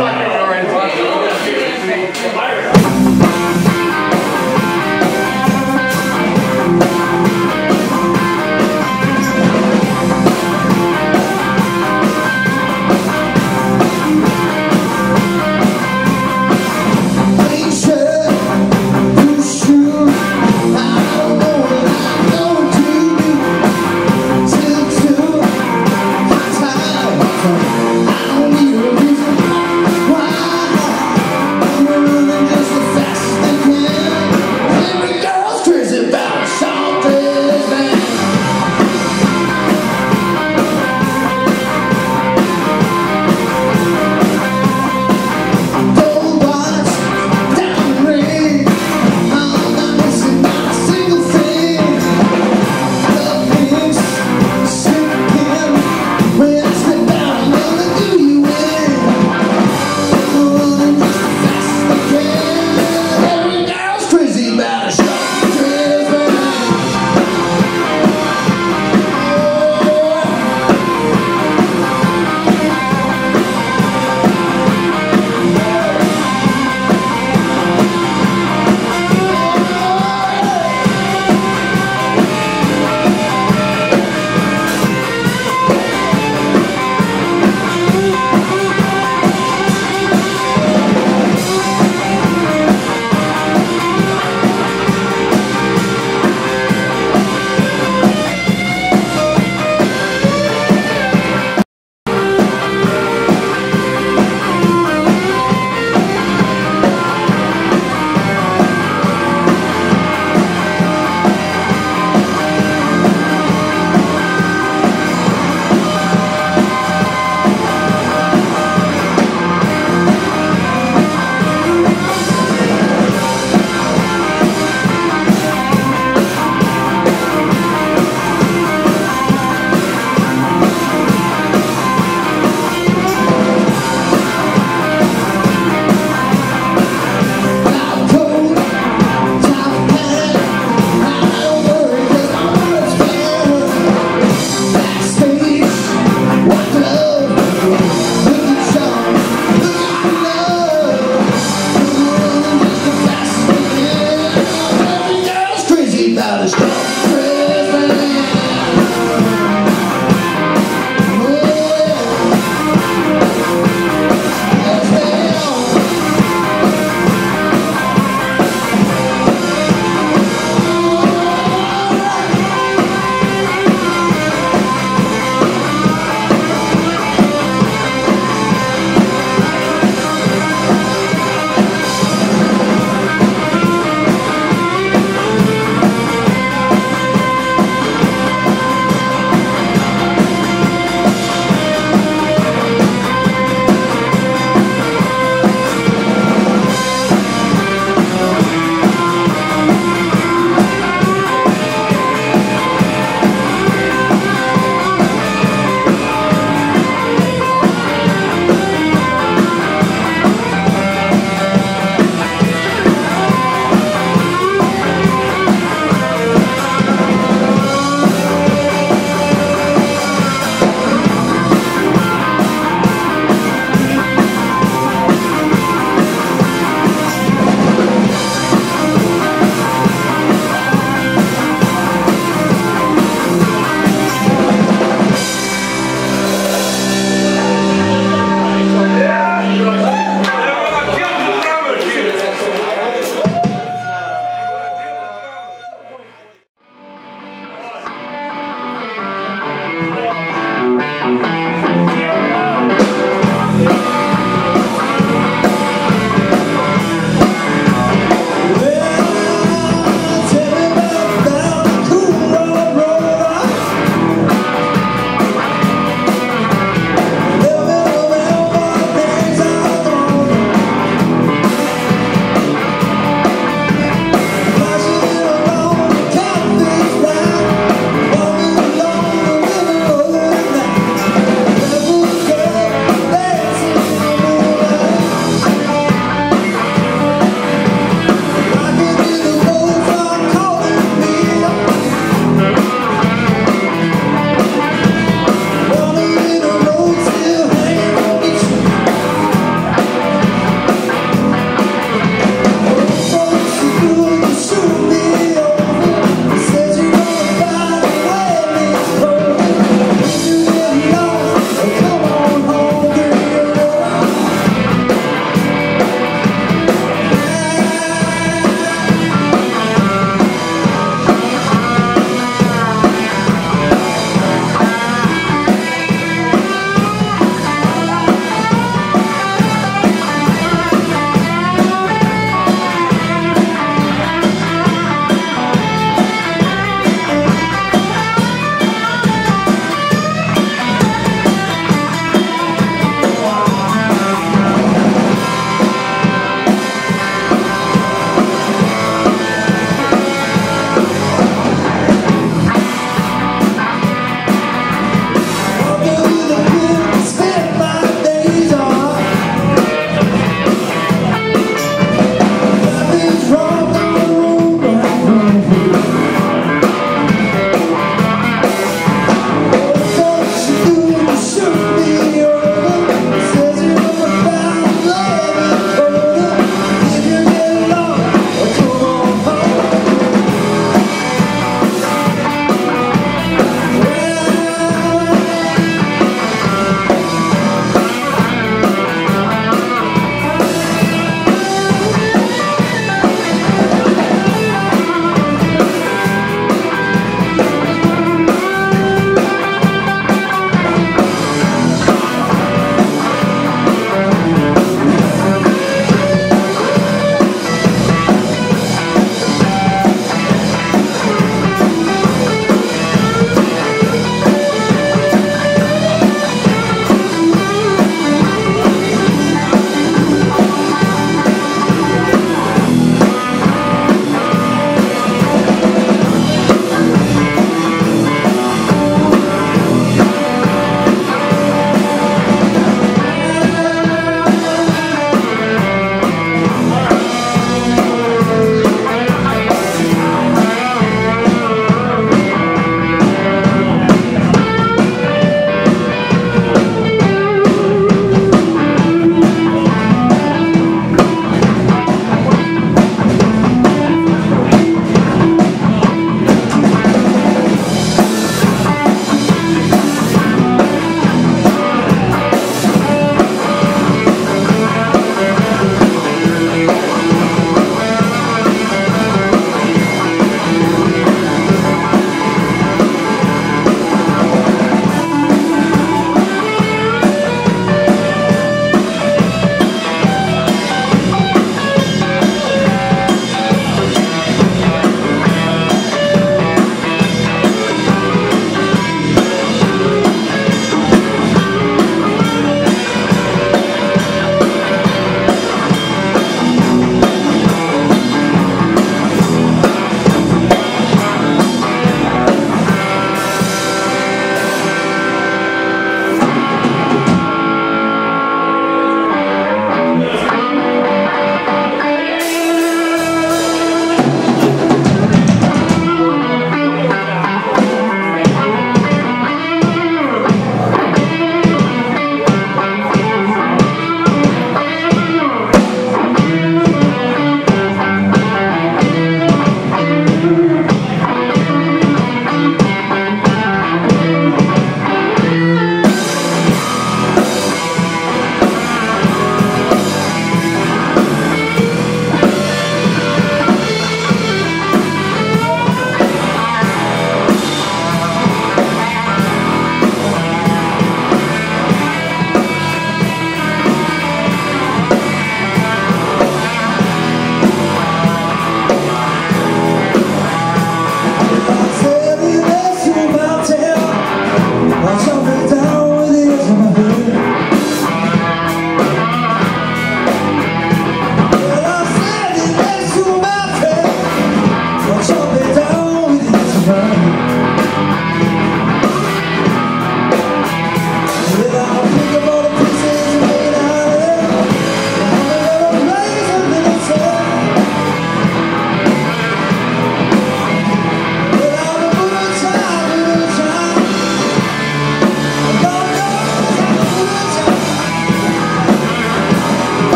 Why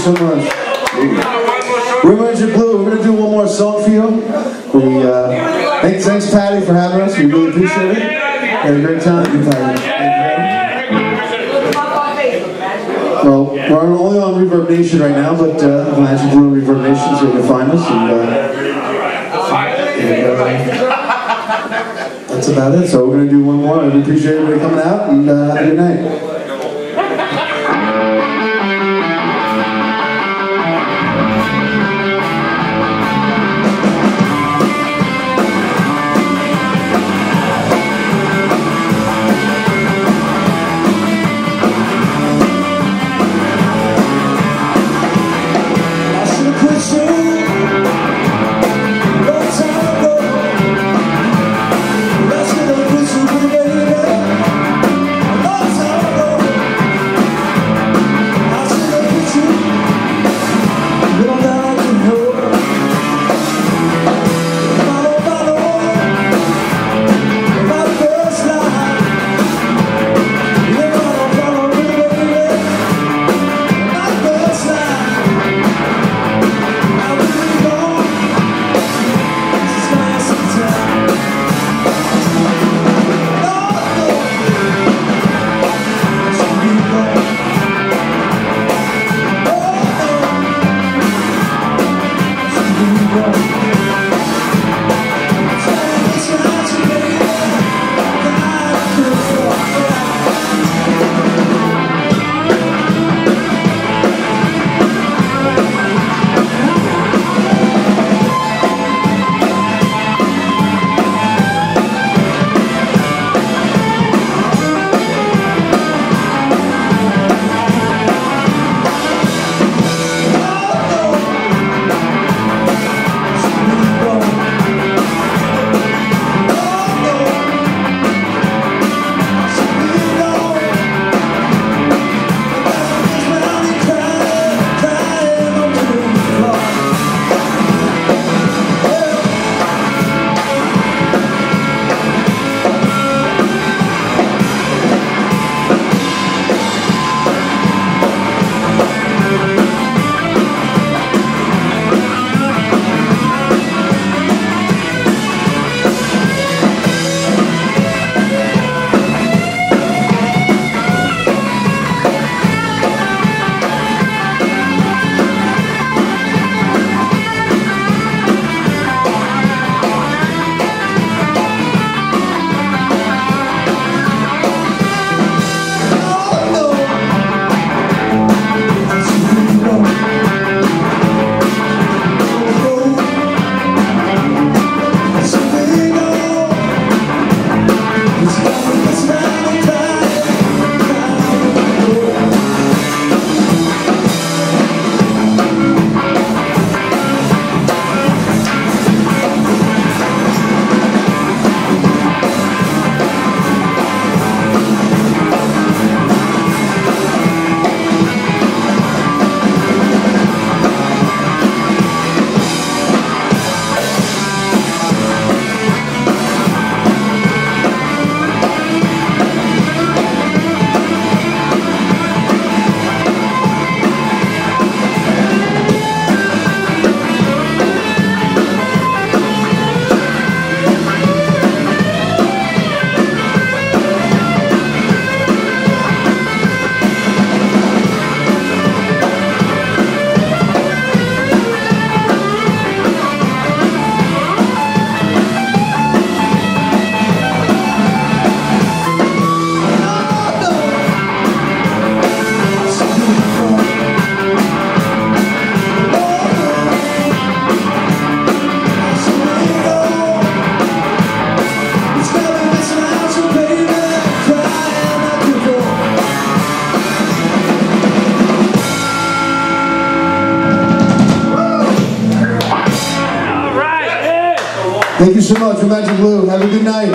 so much. Room Engine Blue, we're going to do one more song for you. We, uh, thanks, thanks, Patty, for having us. We really appreciate it. Had a great time. Good time. Well, we're only on Reverb Nation right now, but uh, Blue and Reverb Nation, so you can find us. And, uh, and, uh, that's about it. So we're going to do one more. I appreciate everybody coming out, and uh, have a good night. So much, for Magic Blue. Have a good night.